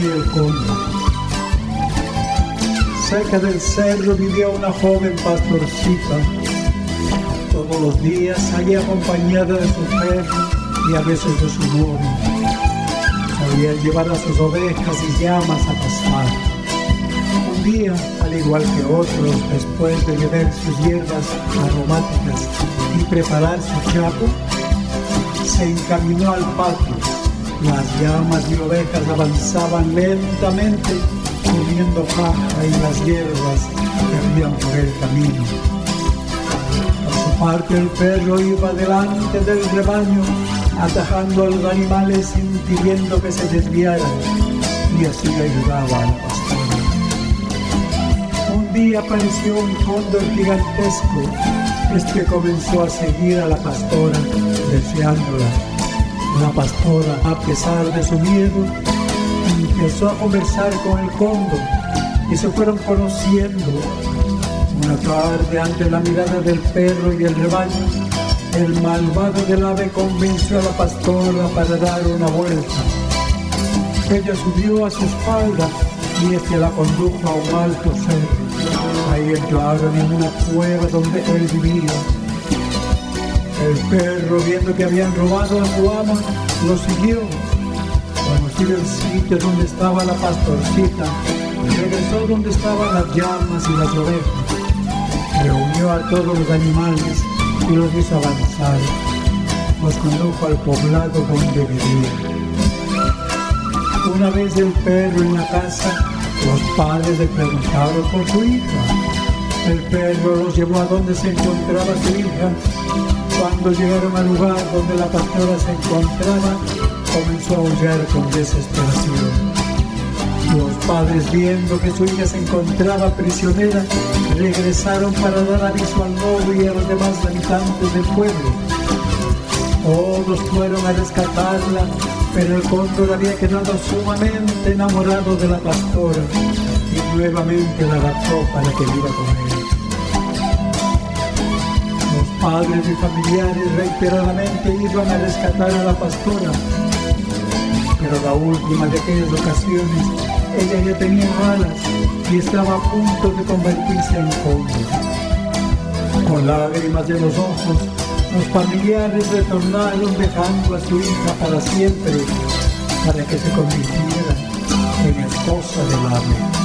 Y el Congo. Cerca del cerro vivía una joven pastorcita. Todos los días salía acompañada de su perro y a veces de su novio. Sabía llevar a sus ovejas y llamas a pasar. Un día, al igual que otros, después de beber sus hierbas aromáticas y preparar su chapo, se encaminó al patio las llamas y ovejas avanzaban lentamente comiendo paja y las hierbas habían por el camino. Por su parte el perro iba delante del rebaño, atajando a los animales impidiendo que se desviaran y así le ayudaba a la pastora. Un día apareció un cóndor gigantesco. Este comenzó a seguir a la pastora, deseándola. La pastora, a pesar de su miedo, empezó a conversar con el cóndor y se fueron conociendo. Una tarde, ante la mirada del perro y el rebaño, el malvado del ave convenció a la pastora para dar una vuelta. Ella subió a su espalda y este la condujo a un alto cerro. Ahí entraron en una cueva donde él vivía. El perro, viendo que habían robado a su ama, lo siguió Conoció el sitio donde estaba la pastorcita, regresó donde estaban las llamas y las ovejas, reunió a todos los animales y los hizo avanzar, los condujo al poblado donde vivía. Una vez el perro en la casa, los padres le preguntaron por su hija. El perro los llevó a donde se encontraba su hija. Cuando llegaron al lugar donde la pastora se encontraba, comenzó a aullar con desesperación. Los padres, viendo que su hija se encontraba prisionera, regresaron para dar aviso al novio y a los demás habitantes del pueblo. Todos fueron a rescatarla, pero el cóndor había quedado sumamente enamorado de la pastora y nuevamente la adaptó para que viva con él. Padres y familiares reiteradamente iban a rescatar a la pastora, pero la última de aquellas ocasiones ella ya tenía alas y estaba a punto de convertirse en cóndor. Con lágrimas de los ojos, los familiares retornaron dejando a su hija para siempre para que se convirtiera en esposa del ave.